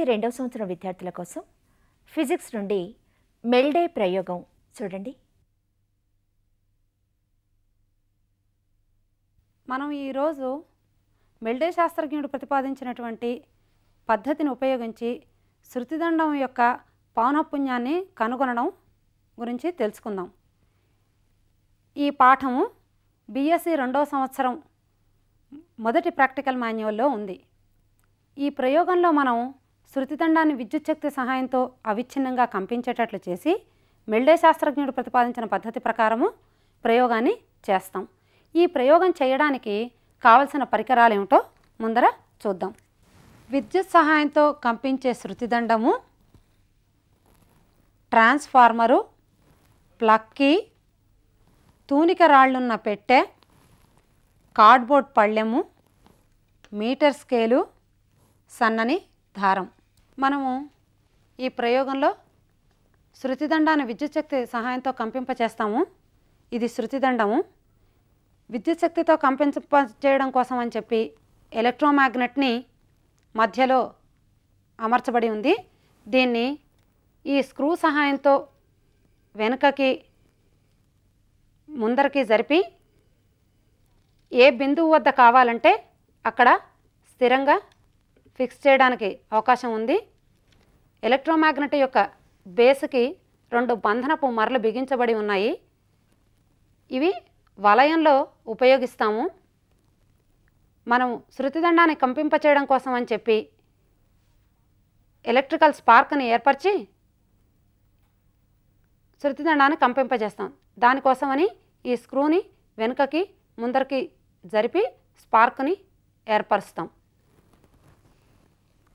BSc రెండవ సంవత్సరం విద్యార్థుల కోసం ఫిజిక్స్ నుండి మెల్డే ప్రయోగం చూడండి. మనం ఈరోజు మెల్డే శాస్త్రజ్ఞుడు ప్రతిపాదించినటువంటి పద్ధతిని ఉపయోగించి శృతిదండం యొక్క పౌనఃపుణ్యాన్ని కనుగొనడం గురించి తెలుసుకుందాం. ఈ పాఠము బీఎస్సీ రెండో సంవత్సరం మొదటి ప్రాక్టికల్ మాన్యువల్లో ఉంది. ఈ ప్రయోగంలో మనం శృతిదండాన్ని విద్యుత్ శక్తి సహాయంతో అవిచ్ఛిన్నంగా కంపించేటట్లు చేసి మెల్డే శాస్త్రజ్ఞుడు ప్రతిపాదించిన పద్ధతి ప్రకారము ప్రయోగాన్ని చేస్తాం. ఈ ప్రయోగం చేయడానికి కావలసిన పరికరాలు ఏమిటో ముందర చూద్దాం. విద్యుత్ సహాయంతో కంపించే శృతిదండము ట్రాన్స్ఫార్మరు ప్లక్కి తూనిక రాళ్ళున్న పెట్టె కార్డ్బోర్డ్ పళ్ళెము మీటర్ స్కేలు సన్నని దారం. మనము ఈ ప్రయోగంలో శృతిదండాన్ని విద్యుత్ శక్తి సహాయంతో కంపింపచేస్తాము. ఇది శృతిదండము. విద్యుత్ శక్తితో కంపింప చేయడం కోసం అని చెప్పి ఎలక్ట్రోమాగ్నెట్ని మధ్యలో అమర్చబడి ఉంది. దీన్ని ఈ స్క్రూ సహాయంతో వెనుకకి ముందరికి జరిపి ఏ బిందువు వద్ద కావాలంటే అక్కడ స్థిరంగా ఫిక్స్ చేయడానికి అవకాశం ఉంది. ఎలక్ట్రోమాగ్నెట్ యొక్క బేస్కి రెండు బంధనపు మరలు బిగించబడి ఉన్నాయి. ఇవి వలయంలో ఉపయోగిస్తాము. మనం శృతిదండాన్ని కంపింపచేయడం కోసం అని చెప్పి ఎలక్ట్రికల్ స్పార్క్ని ఏర్పరిచి శృతిదండాన్ని కంపింపజేస్తాం. దానికోసమని ఈ స్క్రూని వెనుకకి ముందరికి జరిపి స్పార్క్ని ఏర్పరుస్తాం.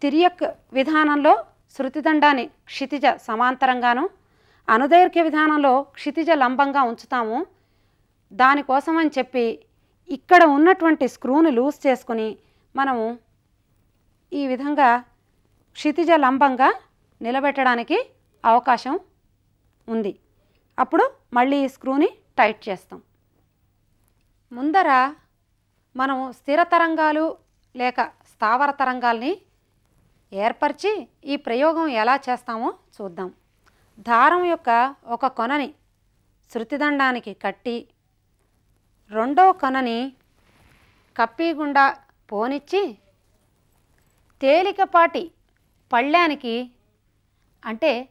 తిరియక్ విధానంలో శృతిదండాన్ని క్షితిజ సమాంతరంగాను అనుదైర్ఘ్య విధానంలో క్షితిజ లంబంగా ఉంచుతాము. దానికోసం అని చెప్పి ఇక్కడ ఉన్నటువంటి స్క్రూను లూజ్ చేసుకుని మనము ఈ విధంగా క్షితిజ లంబంగా నిలబెట్టడానికి అవకాశం ఉంది. అప్పుడు మళ్ళీ ఈ స్క్రూని టైట్ చేస్తాం. ముందర మనము స్థిర తరంగాలు లేక స్థావర తరంగాల్ని ఏర్పరిచి ఈ ప్రయోగం ఎలా చేస్తామో చూద్దాం. దారం యొక్క ఒక కొనని శృతిదండానికి కట్టి రెండో కొనని కప్పి గుండా పోనిచ్చి తేలికపాటి పళ్ళానికి అంటే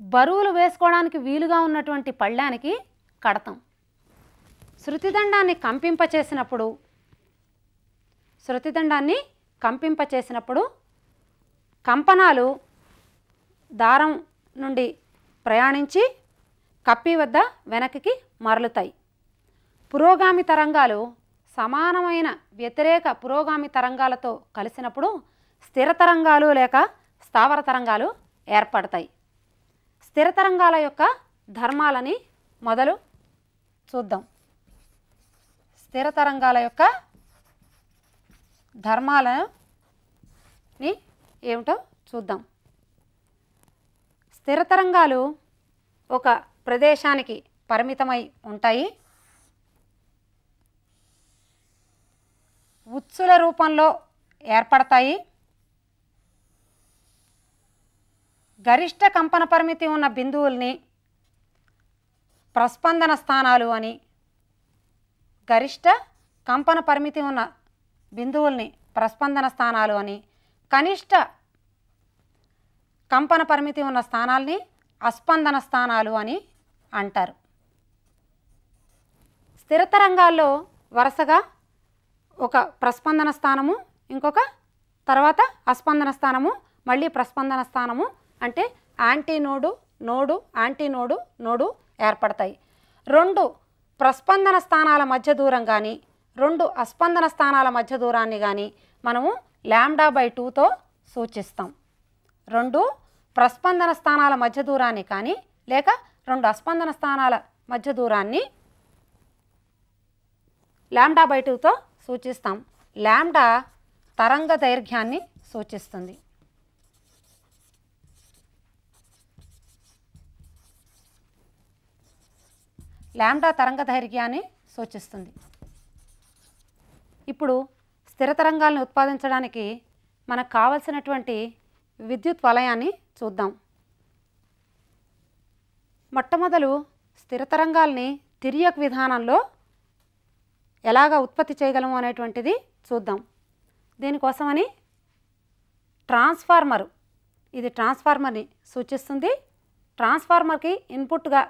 బరువులు వేసుకోవడానికి వీలుగా ఉన్నటువంటి పళ్ళానికి కడతాం. శృతిదండాన్ని కంపింపచేసినప్పుడు శృతిదండాన్ని కంపింపచేసినప్పుడు కంపనాలు దారం నుండి ప్రయాణించి కప్పి వద్ద వెనక్కి మరలుతాయి. పురోగామి తరంగాలు సమానమైన వ్యతిరేక పురోగామి తరంగాలతో కలిసినప్పుడు స్థిర తరంగాలు లేక స్థావర తరంగాలు ఏర్పడతాయి. స్థిర తరంగాల యొక్క ధర్మాలని మొదలు చూద్దాం. స్థిర తరంగాల యొక్క ధర్మాలను ఏమిటో చూద్దాం. స్థిర తరంగాలు ఒక ప్రదేశానికి పరిమితమై ఉంటాయి. ఉత్సుల రూపంలో ఏర్పడతాయి. గరిష్ట కంపన పరిమితి ఉన్న బిందువుల్ని ప్రస్పందన స్థానాలు అని గరిష్ట కంపన పరిమితి ఉన్న బిందువుల్ని ప్రస్పందన స్థానాలు అని కనిష్ట కంపన పరిమితి ఉన్న స్థానాల్ని అస్పందన స్థానాలు అని అంటారు. స్థిరతరంగాల్లో వరుసగా ఒక ప్రస్పందన స్థానము ఇంకొక తర్వాత అస్పందన స్థానము మళ్ళీ ప్రస్పందన స్థానము అంటే యాంటీనోడు నోడు యాంటీనోడు నోడు ఏర్పడతాయి. రెండు ప్రస్పందన స్థానాల మధ్య దూరం కానీ రెండు అస్పందన స్థానాల మధ్య దూరాన్ని కానీ మనము ల్యాండా బై టూతో సూచిస్తాం. రెండు ప్రస్పందన స్థానాల మధ్య దూరాన్ని కానీ లేక రెండు అస్పందన స్థానాల మధ్య దూరాన్ని ల్యాండా బై టూతో సూచిస్తాం. ల్యాండా తరంగ దైర్ఘ్యాన్ని సూచిస్తుంది. ల్యాండా తరంగ దైర్ఘ్యాన్ని సూచిస్తుంది. ఇప్పుడు స్థిర తరంగాలను ఉత్పాదించడానికి మనకు కావలసినటువంటి విద్యుత్ వలయాన్ని చూద్దాం. మొట్టమొదలు స్థిర తరంగాల్ని తిరియక్ విధానంలో ఎలాగ ఉత్పత్తి చేయగలము అనేటువంటిది చూద్దాం. దీనికోసమని ట్రాన్స్ఫార్మర్ ఇది ట్రాన్స్ఫార్మర్ని సూచిస్తుంది. ట్రాన్స్ఫార్మర్కి ఇన్పుట్గా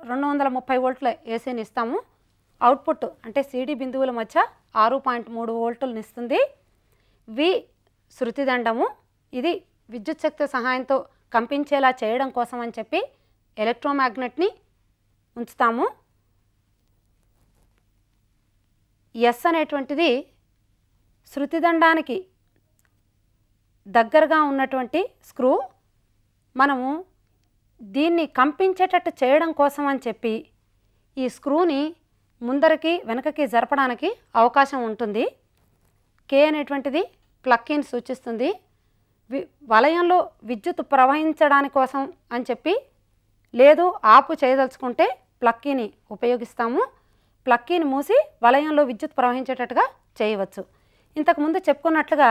రెండు వందల ముప్పై వోల్ట్ల ఏసీని ఇస్తాము. అవుట్పుట్ అంటే సీడీ బిందువుల మధ్య ఆరు పాయింట్ మూడు వోల్టులను ఇస్తుంది. వి శృతిదండము ఇది విద్యుత్ శక్తి సహాయంతో కంపించేలా చేయడం కోసం అని చెప్పి ఎలక్ట్రోమాగ్నెట్ని ఉంచుతాము. ఎస్ అనేటువంటిది శృతిదండానికి దగ్గరగా ఉన్నటువంటి స్క్రూ. మనము దీన్ని కంపించేటట్టు చేయడం కోసం అని చెప్పి ఈ స్క్రూని ముందరికి వెనకకి జరపడానికి అవకాశం ఉంటుంది. కే అనేటువంటిది ప్లక్కిని సూచిస్తుంది. వి వలయంలో విద్యుత్ ప్రవహించడానికి కోసం అని చెప్పి లేదు ఆపు చేయదలుచుకుంటే ప్లక్కీని ఉపయోగిస్తాము. ప్లక్కీని మూసి వలయంలో విద్యుత్ ప్రవహించేటట్టుగా చేయవచ్చు. ఇంతకుముందు చెప్పుకున్నట్లుగా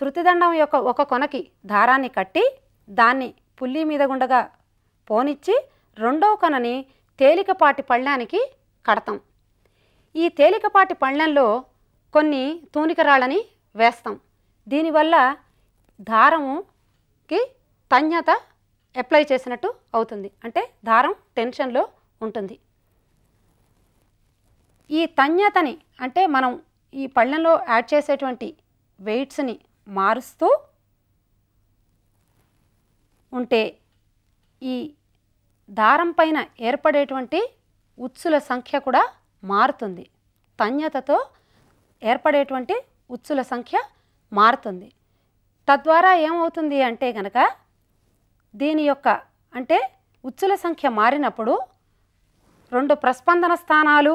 శృతిదండం యొక్క ఒక కొనకి దారాన్ని కట్టి దాన్ని పుల్లి మీద గుండగా పోనిచ్చి రెండవ కొనని తేలికపాటి పళ్ళానికి కడతాం. ఈ తేలికపాటి పళ్ళంలో కొన్ని తూనికరాళ్ళని వేస్తాం. దీనివల్ల దారముకి తన్యత అప్లై చేసినట్టు అవుతుంది. అంటే దారం టెన్షన్లో ఉంటుంది. ఈ తన్యతని అంటే మనం ఈ పళ్ళెంలో యాడ్ చేసేటువంటి వెయిట్స్ని మారుస్తూ ఉంటే ఈ దారం పైన ఏర్పడేటువంటి ఉచ్చుల సంఖ్య కూడా మారుతుంది. తన్యతతో ఏర్పడేటువంటి ఉచ్చుల సంఖ్య మారుతుంది. తద్వారా ఏమవుతుంది అంటే కనుక దీని యొక్క అంటే ఉచ్చుల సంఖ్య మారినప్పుడు రెండు ప్రస్పందన స్థానాలు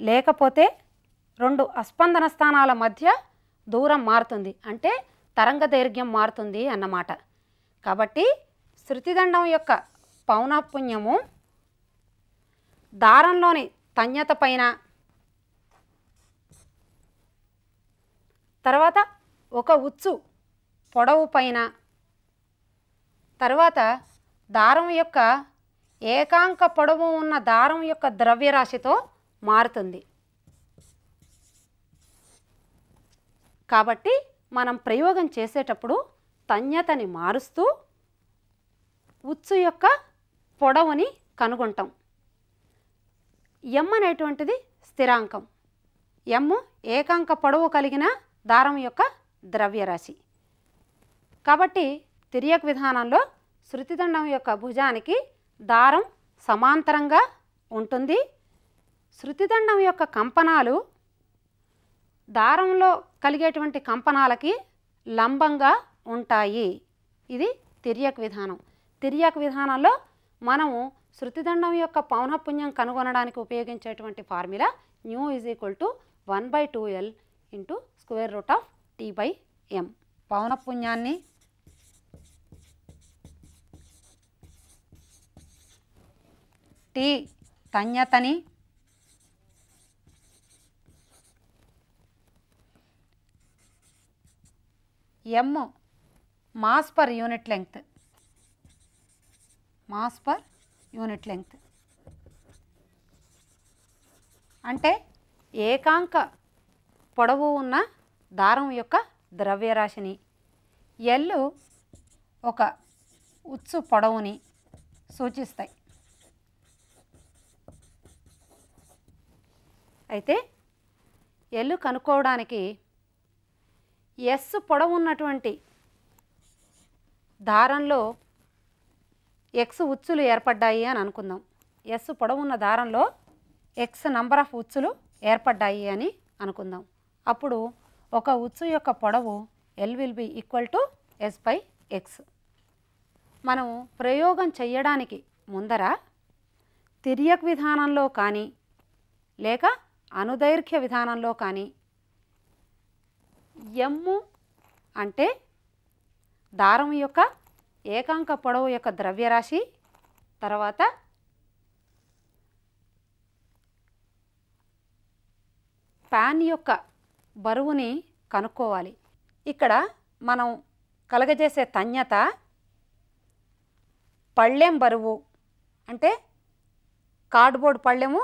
లేకపోతే రెండు అస్పందన స్థానాల మధ్య దూరం మారుతుంది. అంటే తరంగ దైర్ఘ్యం మారుతుంది అన్నమాట. కాబట్టి శృతిదండం యొక్క పౌనఃపుణ్యము దారంలోని తన్యత పైన. తర్వాత ఒక ఉచ్చు పొడవు పైన. తర్వాత దారం యొక్క ఏకాంక పొడవు ఉన్న దారం యొక్క ద్రవ్యరాశితో మారుతుంది. కాబట్టి మనం ప్రయోగం చేసేటప్పుడు తన్యతని మారుస్తూ ఉచ్చు యొక్క పొడవుని కనుగొంటాం. ఎమ్ అనేటువంటిది స్థిరాంకం. ఎమ్ ఏకాంక పొడవు కలిగిన దారం యొక్క ద్రవ్యరాశి. కాబట్టి తిరియక్ విధానంలో శృతిదండం యొక్క భుజానికి దారం సమాంతరంగా ఉంటుంది. శృతిదండం యొక్క కంపనాలు దారంలో కలిగేటువంటి కంపనాలకి లంబంగా ఉంటాయి. ఇది తిరియక్ విధానం. తిరియక్ విధానంలో మనము శృతిదండం యొక్క పౌనఃపుణ్యం కనుగొనడానికి ఉపయోగించేటువంటి formula nu is equal to one by two L into square root of T by M. పౌనఃపుణ్యాన్ని T తన్యతని M mass per unit length. Mass per unit length. అంటే ఏకాంక పొడవు ఉన్న దారం యొక్క ద్రవ్యరాశిని. ఎల్లు ఒక ఉచ్చు పొడవుని సూచిస్తాయి. అయితే ఎల్లు కనుక్కోవడానికి ఎస్ పొడవు ఉన్నటువంటి దారంలో ఎక్స్ ఉచ్చులు ఏర్పడ్డాయి అని అనుకుందాం. ఎస్ పొడవున్న దారంలో ఎక్స్ నంబర్ ఆఫ్ ఉచ్చులు ఏర్పడ్డాయి అని అనుకుందాం. అప్పుడు ఒక ఉచ్చు యొక్క పొడవు L will be equal to S by X మనం ప్రయోగం చేయడానికి ముందర తిరియక్ విధానంలో కానీ లేక అనుదైర్ఘ్య విధానంలో కానీ ఎమ్ము అంటే దారం యొక్క ఏకాంక పొడవు యొక్క ద్రవ్యరాశి. తర్వాత ప్యాన్ యొక్క బరువుని కనుక్కోవాలి. ఇక్కడ మనం కలగజేసే తన్యత పళ్ళెం బరువు అంటే కార్డ్బోర్డ్ పళ్ళెము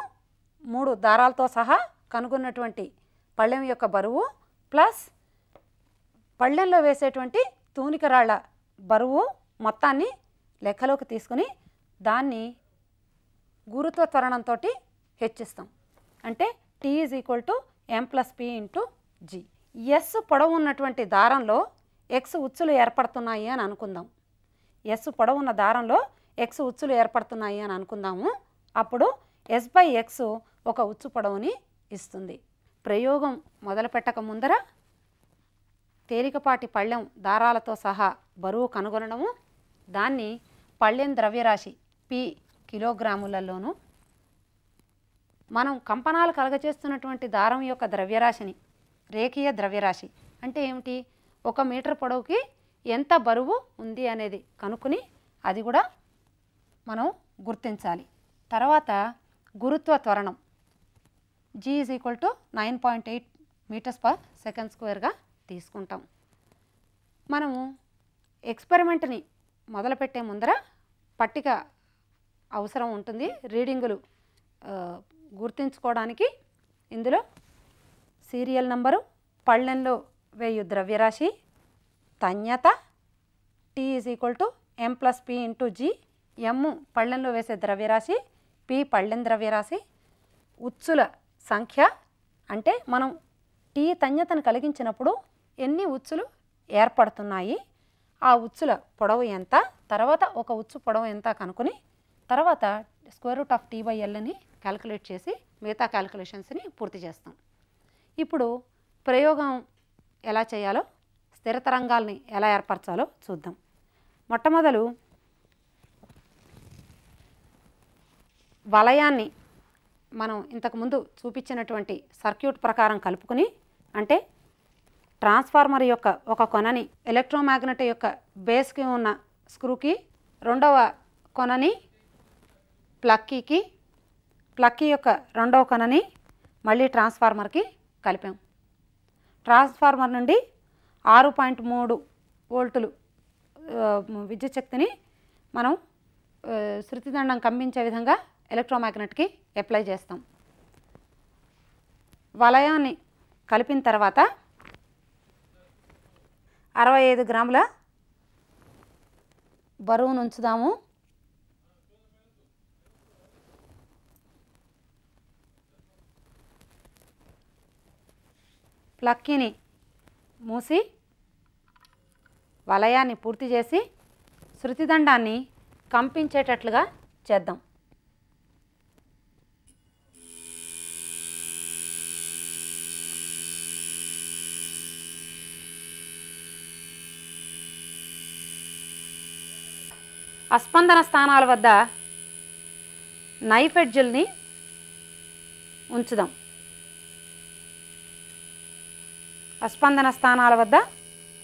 మూడు దారాలతో సహా కనుగొన్నటువంటి పళ్ళెం యొక్క బరువు ప్లస్ పళ్ళెంలో వేసేటువంటి తూనికరాళ్ళ బరువు మొత్తాన్ని లెక్కలోకి తీసుకుని దాన్ని గురుత్వ త్వరణంతో హెచ్చిస్తాం. అంటే T is equal to M plus P into G. S పొడవు ఉన్నటువంటి దారంలో ఎక్స్ ఉచ్చులు ఏర్పడుతున్నాయి అని అనుకుందాం. ఎస్ పొడవు ఉన్న దారంలో ఎక్స్ ఉచ్చులు ఏర్పడుతున్నాయి అని అనుకుందాము. అప్పుడు ఎస్ బై ఎక్స్ ఒక ఉచ్చు పొడవుని ఇస్తుంది. ప్రయోగం మొదలుపెట్టక ముందర తేలికపాటి పళ్ళెం దారాలతో సహా బరువు కనుగొనడము దాన్ని పళ్ళెం ద్రవ్యరాశి పి కిలోగ్రాములలోనూ మనం కంపనాలు కలగచేస్తున్నటువంటి దారం యొక్క ద్రవ్యరాశిని రేఖీయ ద్రవ్యరాశి అంటే ఏమిటి? ఒక మీటర్ పొడవుకి ఎంత బరువు ఉంది అనేది కనుక్కుని అది కూడా మనం గుర్తించాలి. తర్వాత గురుత్వ త్వరణం. G is equal to nine point eight metres per second స్క్వేర్గా తీసుకుంటాం. మనము ఎక్స్పెరిమెంట్ని మొదలుపెట్టే ముందర పట్టిక అవసరం ఉంటుంది. రీడింగులు గుర్తించుకోవడానికి ఇందులో సీరియల్ నంబరు పళ్ళెంలో వేయు ద్రవ్యరాశి తన్యత T is equal to M plus P into G M పళ్ళెంలో వేసే ద్రవ్యరాశి పి పళ్ళెం ద్రవ్యరాశి ఉచ్చుల సంఖ్య అంటే మనం టీ తన్యతను కలిగించినప్పుడు ఎన్ని ఉచ్చులు ఏర్పడుతున్నాయి? ఆ ఉచ్చుల పొడవు ఎంత? తర్వాత ఒక ఉచ్చు పొడవు ఎంత కనుక్కొని తర్వాత square root of T by ఎల్ని calculate చేసి మిగతా క్యాలిక్యులేషన్స్ని పూర్తి చేస్తాం. ఇప్పుడు ప్రయోగం ఎలా చేయాలో స్థిర తరంగాల్ని ఎలా ఏర్పరచాలో చూద్దాం. మొట్టమొదలు వలయాన్ని మనం ఇంతకుముందు చూపించినటువంటి సర్క్యూట్ ప్రకారం కలుపుకుని అంటే ట్రాన్స్ఫార్మర్ యొక్క ఒక కొనని ఎలక్ట్రోమాగ్నెట్ యొక్క బేస్కి ఉన్న స్క్రూకి రెండవ కొనని ప్లక్కీకి ప్లక్కీ యొక్క రెండవ కొనని మళ్ళీ ట్రాన్స్ఫార్మర్కి కలిపాం. ట్రాన్స్ఫార్మర్ నుండి ఆరు పాయింట్ మూడు వోల్టులు ఆ, విద్యుత్ శక్తిని మనం శృతిదండం కంపించే విధంగా ఎలక్ట్రోమాగ్నెట్కి అప్లై చేస్తాం. వలయాన్ని కలిపిన తర్వాత అరవై ఐదు గ్రాముల బరువును ఉంచుదాము. ప్లక్కీని మూసి వలయాన్ని పూర్తి చేసి శృతిదండాన్ని కంపించేటట్లుగా చేద్దాం. అస్పందన స్థానాల వద్ద నైఫ్ ఎడ్జుల్ని ఉంచుదాం అస్పందన స్థానాల వద్ద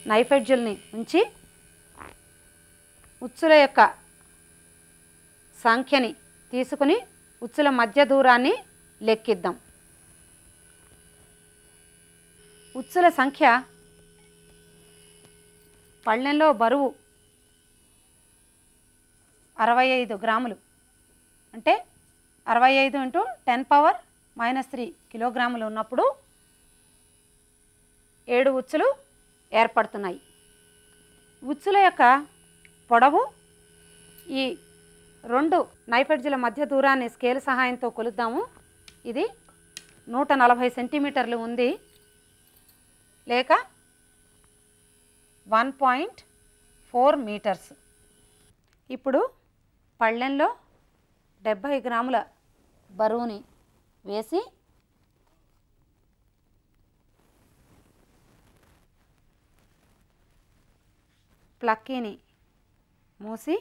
నైఫ్ ఎడ్జుల్ని ఉంచి ఉచ్చుల యొక్క సంఖ్యని తీసుకుని ఉచ్చుల మధ్య దూరాన్ని లెక్కిద్దాం. ఉచ్చుల సంఖ్య పళ్ళెంలో బరువు అరవై ఐదు గ్రాములు. అంటే అరవై ఐదు into ten power minus three కిలోగ్రాములు ఉన్నప్పుడు ఏడు ఉచ్చులు ఏర్పడుతున్నాయి. ఉచ్చుల యొక్క పొడవు ఈ రెండు నైఫెడ్జుల మధ్య దూరాన్ని స్కేల్ సహాయంతో కొలుద్దాము. ఇది నూట నలభై సెంటీమీటర్లు ఉంది. లేక వన్ పాయింట్ ఫోర్ మీటర్స్. ఇప్పుడు పళ్ళెంలో డెబ్భై గ్రాముల బరువుని వేసి ప్లక్కీని మూసి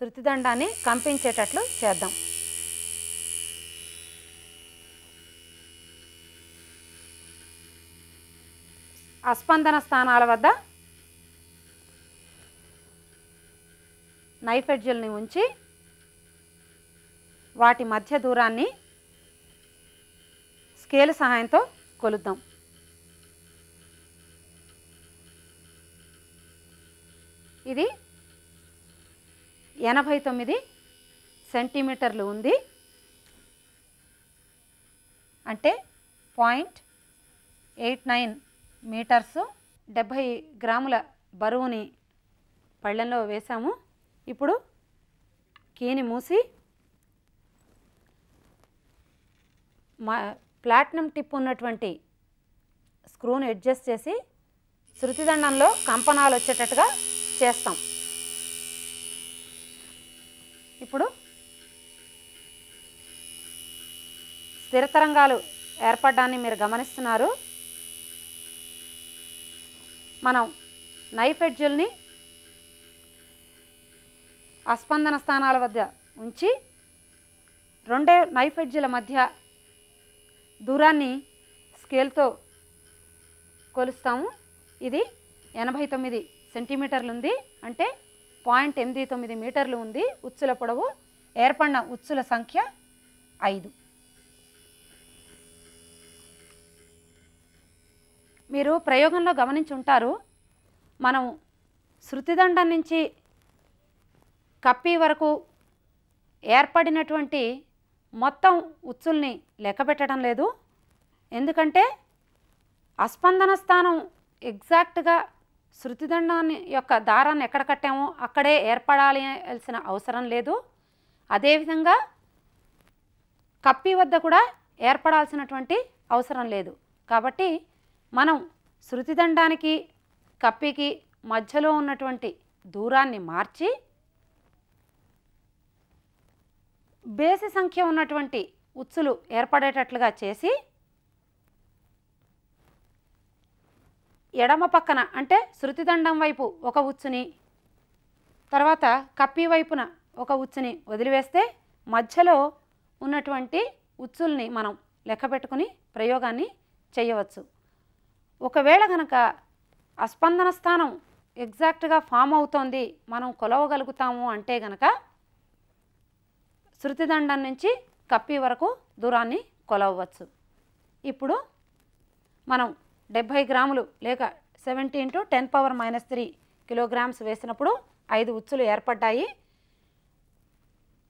శృతిదండాన్ని కంపించేటట్లు చేద్దాం. అస్పందన స్థానాల వద్ద నైఫ్ ఎడ్జుల్ని ఉంచి వాటి మధ్య దూరాన్ని స్కేల్ సహాయంతో కొలుద్దాం. ఇది ఎనభై తొమ్మిది సెంటీమీటర్లు ఉంది. అంటే పాయింట్ ఎయిట్ నైన్ మీటర్స్ డెబ్భై గ్రాముల బరువుని పళ్ళెంలో వేసాము ఇప్పుడు కీని మూసి మా ప్లాటినం టిప్ ఉన్నటువంటి స్క్రూని అడ్జస్ట్ చేసి శృతిదండంలో కంపనాలు వచ్చేటట్టుగా చేస్తాం. ఇప్పుడు స్థిరతరంగాలు ఏర్పడడాన్ని మీరు గమనిస్తున్నారు. మనం నైఫ్ ఎడ్జుల్ని అస్పందన స్థానాల వద్ద ఉంచి రెండే నైఫ్ ఎడ్జుల మధ్య దూరాన్ని స్కేల్తో కొలుస్తాము. ఇది ఎనభై తొమ్మిది సెంటీమీటర్లు ఉంది అంటే పాయింట్ ఎనిమిది తొమ్మిది మీటర్లు ఉంది. ఉచ్చుల పొడవు ఏర్పడిన ఉచ్చుల సంఖ్య ఐదు. మీరు ప్రయోగంలో గమనించి ఉంటారు మనం శృతిదండం నుంచి కప్పి వరకు ఏర్పడినటువంటి మొత్తం ఉచ్చుల్ని లెక్క పెట్టడం లేదు. ఎందుకంటే అస్పందన స్థానం ఎగ్జాక్ట్గా శృతిదండాన్ని యొక్క దారాన్ని ఎక్కడ కట్టామో అక్కడే ఏర్పడాల్సిన అవసరం లేదు. అదేవిధంగా కప్పి వద్ద కూడా ఏర్పడాల్సినటువంటి అవసరం లేదు. కాబట్టి మనం శృతిదండానికి కప్పికి మధ్యలో ఉన్నటువంటి దూరాన్ని మార్చి బేసి సంఖ్య ఉన్నటువంటి ఉచ్చులు ఏర్పడేటట్లుగా చేసి ఎడమ పక్కన అంటే శృతిదండం వైపు ఒక ఉచ్చుని తర్వాత కప్పి వైపున ఒక ఉచ్చుని వదిలివేస్తే మధ్యలో ఉన్నటువంటి ఉచ్చుల్ని మనం లెక్క పెట్టుకుని ప్రయోగాన్ని చేయవచ్చు. ఒకవేళ కనుక అస్పందన స్థానం ఎగ్జాక్ట్గా ఫామ్ అవుతోంది మనం కొలవగలుగుతాము అంటే గనక శృతిదండం నుంచి కప్పి వరకు దూరాన్ని కొలవవచ్చు. ఇప్పుడు మనం డెబ్భై గ్రాములు లేక seventy into ten power minus three kilograms వేసినప్పుడు ఐదు ఉచ్చులు ఏర్పడ్డాయి.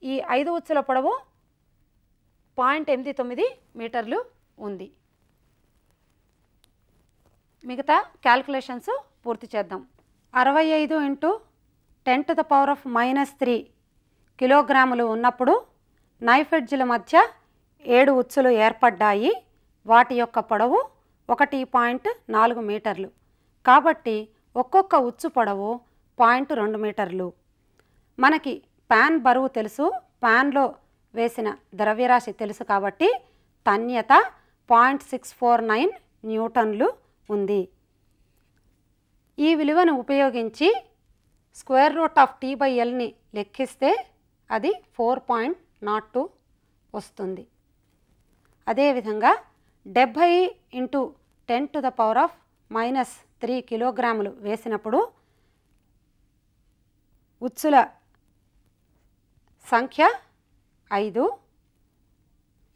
ఈ ఐదు ఉచ్చుల పొడవు పాయింట్ ఎనిమిది తొమ్మిది మీటర్లు ఉంది. మిగతా క్యాల్కులేషన్స్ పూర్తి చేద్దాం. అరవై ఐదు into ten to the power of minus three కిలోగ్రాములు ఉన్నప్పుడు నైఫ్ ఎడ్జ్ల మధ్య ఏడు ఉచ్చులు ఏర్పడ్డాయి. వాటి యొక్క పొడవు ఒకటి పాయింట్ నాలుగు మీటర్లు. కాబట్టి ఒక్కొక్క ఉచ్చు పొడవు పాయింట్ రెండు మీటర్లు. మనకి ప్యాన్ బరువు తెలుసు. ప్యాన్లో వేసిన ద్రవ్యరాశి తెలుసు కాబట్టి తన్యత పాయింట్ సిక్స్ ఫోర్ నైన్ న్యూటన్లు ఉంది. ఈ విలువను ఉపయోగించి square root of T by ఎల్ని లెక్కిస్తే అది ఫోర్ పాయింట్ నాట్ టూ వస్తుంది. అదేవిధంగా డెబ్భై into ten to the power of minus three కిలోగ్రాములు వేసినప్పుడు ఉచ్చుల సంఖ్య ఐదు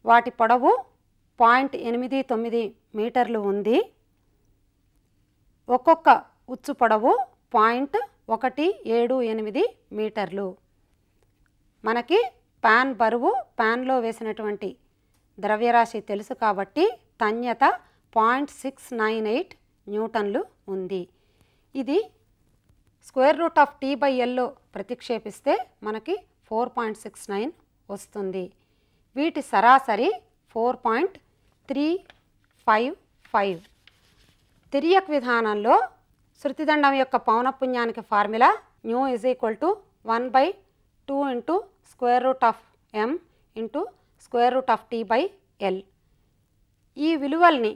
వాటి పొడవు పాయింట్ ఎనిమిది తొమ్మిది మీటర్లు ఉంది. ఒక్కొక్క ఉచ్చు పొడవు పాయింట్ ఒకటి ఏడు ఎనిమిది మీటర్లు. మనకి ప్యాన్ బరువు ప్యాన్లో వేసినటువంటి ద్రవ్యరాశి తెలుసు కాబట్టి తన్యత పాయింట్ సిక్స్ నైన్ ఎయిట్ న్యూటన్లు ఉంది. ఇది square root of T by yellow ప్రతిక్షేపిస్తే మనకి ఫోర్ పాయింట్ సిక్స్ నైన్ వస్తుంది. వీటి సరాసరి four point three five five. తిరియక్ విధానంలో శృతిదండం యొక్క పౌనఃపుణ్యానికి formula nu is equal to one by two into square root of M into square root of T by L ఈ విలువల్ని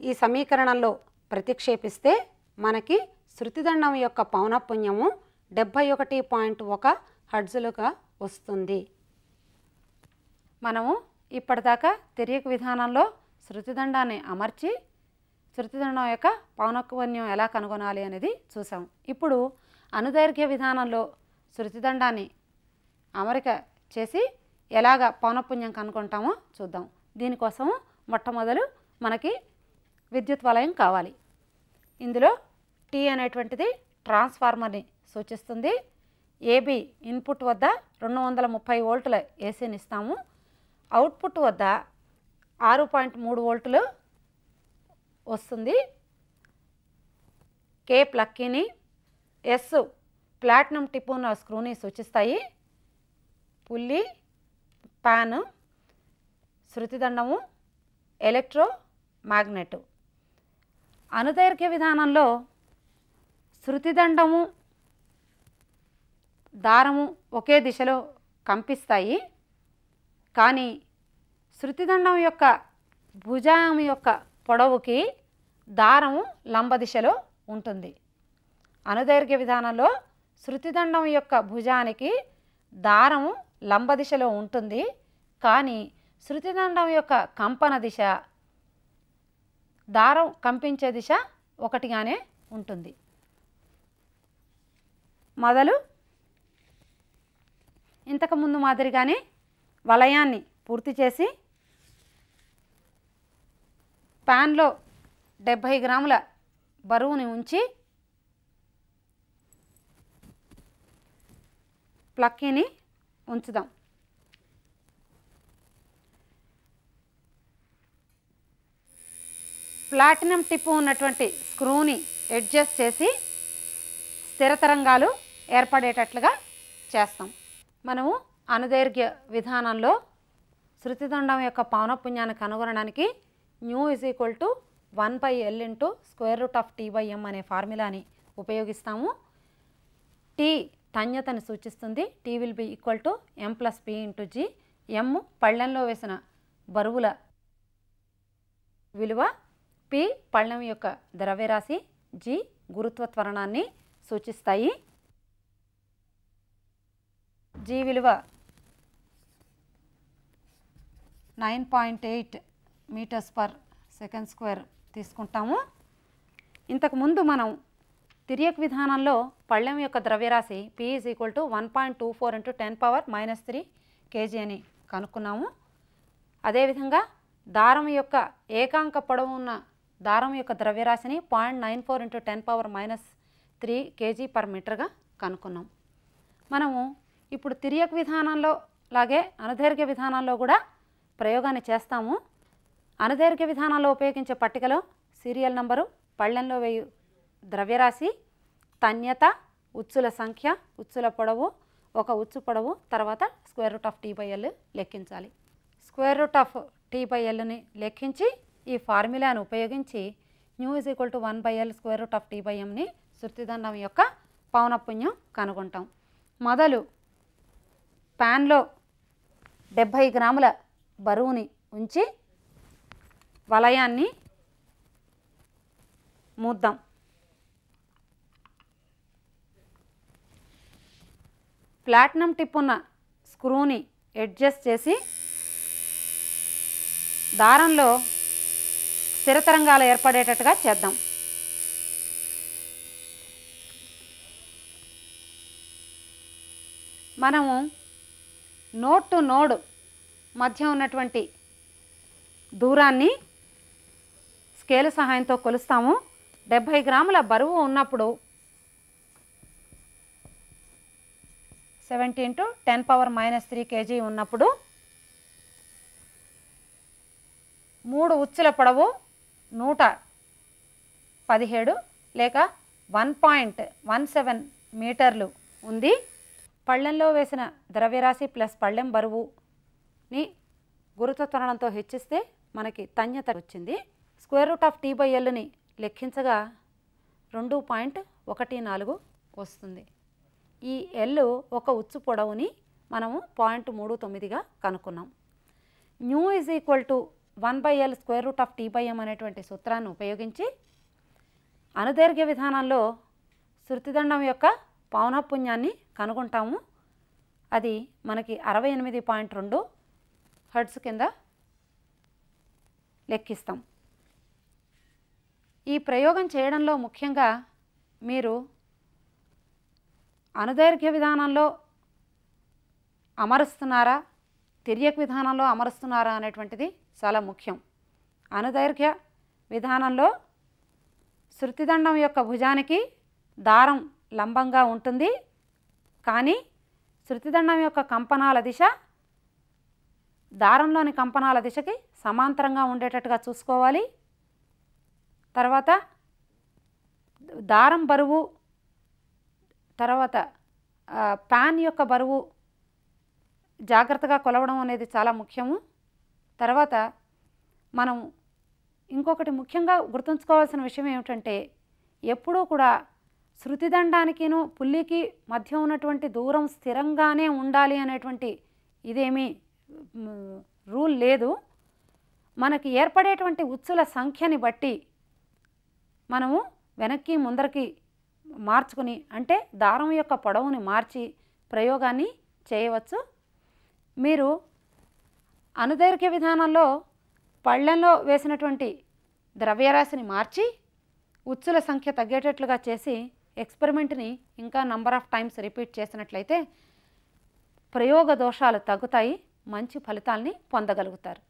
ఈ సమీకరణంలో ప్రతిక్షేపిస్తే మనకి శృతిదండం యొక్క పౌనఃపుణ్యము డెబ్భై ఒకటి పాయింట్ ఒక హడ్జులుగా వస్తుంది. మనము ఇప్పటిదాకా తిరియక విధానంలో శృతిదండాన్ని అమర్చి శృతిదండం యొక్క పౌనపుణ్యం ఎలా కనుగొనాలి అనేది చూసాం. ఇప్పుడు అనుదైర్ఘ్య విధానంలో శృతిదండాన్ని అమరిక చేసి ఎలాగ పౌనపుణ్యం కనుక్కుంటామో చూద్దాం. దీనికోసం మొట్టమొదలు మనకి విద్యుత్ వలయం కావాలి. ఇందులో టీ అనేటువంటిది ట్రాన్స్ఫార్మర్ని సూచిస్తుంది. ఏబి ఇన్పుట్ వద్ద రెండు వందల ముప్పై వోల్టుల ఏసీని ఇస్తాము. అవుట్పుట్ వద్ద ఆరు పాయింట్ మూడు వోల్టులు వస్తుంది. కే ప్లక్కీని ఎస్ ప్లాటినం టిప్ ఉన్న స్క్రూని సూచిస్తాయి పుల్లి ప్యాన్ శృతిదండము ఎలక్ట్రో మ్యాగ్నెట్ అనుదైర్ఘ్య విధానంలో శృతిదండము దారము ఒకే దిశలో కంపిస్తాయి. కానీ శృతిదండం యొక్క భుజాయం యొక్క పొడవుకి దారం లంబ దిశలో ఉంటుంది. అనుదైర్ఘ్య విధానంలో శృతిదండం యొక్క భుజానికి దారం లంబ దిశలో ఉంటుంది. కానీ శృతిదండం యొక్క కంపన దిశ దారం కంపించే దిశ ఒకటిగానే ఉంటుంది. మొదలు ఇంతకుముందు మాదిరిగానే వలయాన్ని పూర్తి చేసి ప్యాన్లో డెబ్భై గ్రాముల బరువుని ఉంచి ప్లక్కీని ఉంచుదాం. ప్లాటినం టిప్పు ఉన్నటువంటి స్క్రూని అడ్జస్ట్ చేసి స్థిర తరంగాలు ఏర్పడేటట్లుగా చేస్తాం. మనము అనుదైర్ఘ్య విధానంలో శృతిదండం యొక్క పౌనపుణ్యాన్ని కనుగొనడానికి nu is equal to one by L into square root of T by M అనే ఫార్ములాని ఉపయోగిస్తాము. టీ తన్యతని సూచిస్తుంది. T will be equal to M plus P into G. M పళ్ళెంలో వేసిన బరువుల విలువ పి పళ్ళెం యొక్క ద్రవ్యరాశి జి గురుత్వ త్వరణాన్ని సూచిస్తాయి. జీ విలువ nine point eight metres per second square తీసుకుంటాము. ఇంతకుముందు మనం తిరియక్ విధానంలో పళ్ళెం యొక్క ద్రవ్యరాశి P is equal to one point two four into ten power minus three KG అని కనుక్కున్నాము. అదేవిధంగా దారం యొక్క ఏకాంక పొడవు ఉన్న దారం యొక్క ద్రవ్యరాశిని point nine four into ten power minus three KG per మీటర్గా కనుక్కున్నాం. మనము ఇప్పుడు తిరియక్ విధానంలో లాగే అనుదైర్ఘ్య విధానంలో కూడా ప్రయోగాన్ని చేస్తాము. అనదీర్ఘ విధానంలో ఉపయోగించే పట్టికలో సీరియల్ నంబరు పళ్ళెంలో వేయు ద్రవ్యరాశి తన్యత ఉచ్చుల సంఖ్య ఉచ్చుల పొడవు ఒక ఉచ్చు పొడవు తర్వాత square root of T by L లెక్కించాలి. Square root of T by ఎల్ని లెక్కించి ఈ ఫార్ములాను ఉపయోగించి nu is equal to one by L square root of T by ఎంని శృతిదండం యొక్క పౌనపుణ్యం కనుగొంటాం. మొదలు ప్యాన్లో డెబ్భై గ్రాముల బరువుని ఉంచి వలయాన్ని మూద్దాం. ప్లాటినం టిప్ ఉన్న స్క్రూని అడ్జస్ట్ చేసి దారంలో స్థిరతరంగాలు ఏర్పడేటట్టుగా చేద్దాం. మనము నోడ్ టు నోడ్ మధ్య ఉన్నటువంటి దూరాన్ని స్కేలు సహాయంతో కొలుస్తాము. డెబ్భై గ్రాముల బరువు ఉన్నప్పుడు seventeen to ten power minus three KG ఉన్నప్పుడు మూడు ఉచ్చుల పొడవు నూట పదిహేడు లేక వన్ పాయింట్ వన్ సెవెన్ మీటర్లు ఉంది. పళ్ళెంలో వేసిన ద్రవ్యరాశి ప్లస్ పళ్ళెం బరువుని గురుత్వత్వరణంతో హెచ్చిస్తే మనకి తన్యత వచ్చింది. Square root of T by ఎల్ని లెక్కించగా రెండు పాయింట్ ఒకటి నాలుగు వస్తుంది. ఈ ఎల్ ఒక ఉచ్చు పొడవుని మనము పాయింట్ మూడు తొమ్మిదిగా కనుక్కున్నాం. Nu is equal to one by L square root of T by M అనేటువంటి సూత్రాన్ని ఉపయోగించి అనుదైర్ఘ్య విధానంలో శృతిదండం యొక్క పౌనఃపుణ్యాన్ని కనుగొంటాము. అది మనకి అరవై ఎనిమిది పాయింట్ రెండు హర్ట్స్ కింద లెక్కిస్తాం. ఈ ప్రయోగం చేయడంలో ముఖ్యంగా మీరు అనుదైర్ఘ్య విధానంలో అమరుస్తున్నారా తిరియక్ విధానంలో అమరుస్తున్నారా అనేటువంటిది చాలా ముఖ్యం. అనుదైర్ఘ్య విధానంలో శృతిదండం యొక్క భుజానికి దారం లంబంగా ఉంటుంది. కానీ శృతిదండం యొక్క కంపనాల దిశ దారంలోని కంపనాల దిశకి సమాంతరంగా ఉండేటట్టుగా చూసుకోవాలి. తర్వాత దారం బరువు తర్వాత ప్యాన్ యొక్క బరువు జాగ్రత్తగా కొలవడం అనేది చాలా ముఖ్యము. తర్వాత మనం ఇంకొకటి ముఖ్యంగా గుర్తుంచుకోవాల్సిన విషయం ఏమిటంటే ఎప్పుడూ కూడా శృతిదండానికిను పుల్లికి మధ్య ఉన్నటువంటి దూరం స్థిరంగానే ఉండాలి అనేటువంటి ఇదేమీ రూల్ లేదు. మనకి ఏర్పడేటువంటి ఉచ్చుల సంఖ్యని బట్టి మనము వెనక్కి ముందరికి మార్చుకుని అంటే దారం యొక్క పొడవుని మార్చి ప్రయోగాన్ని చేయవచ్చు. మీరు అనుదైర్ఘ్య విధానంలో పళ్ళెంలో వేసినటువంటి ద్రవ్యరాశిని మార్చి ఉచ్చుల సంఖ్య తగ్గేటట్లుగా చేసి ఎక్స్పెరిమెంట్ని ఇంకా నంబర్ ఆఫ్ టైమ్స్ రిపీట్ చేసినట్లయితే ప్రయోగ దోషాలు తగ్గుతాయి మంచి ఫలితాల్ని పొందగలుగుతారు.